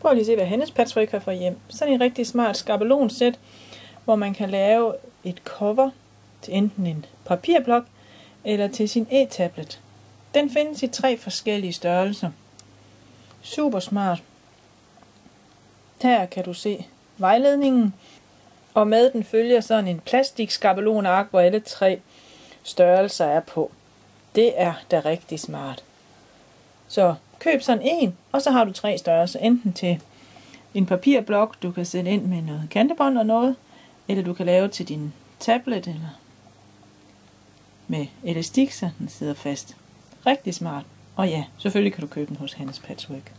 Prøv lige at se, hvad hendes patchwork har fået hjem. Sådan en rigtig smart skabelonsæt, hvor man kan lave et cover til enten en papirblok eller til sin e-tablet. Den findes i tre forskellige størrelser. Super smart. Her kan du se vejledningen, og med den følger sådan en plastik skabelonark, hvor alle tre størrelser er på. Det er da rigtig smart. Så køb sådan en, og så har du tre størrelser. Enten til en papirblok, du kan sætte ind med noget kantebånd og noget, eller du kan lave til din tablet, eller med elastik, så den sidder fast. Rigtig smart. Og ja, selvfølgelig kan du købe den hos Hannes Patchwork.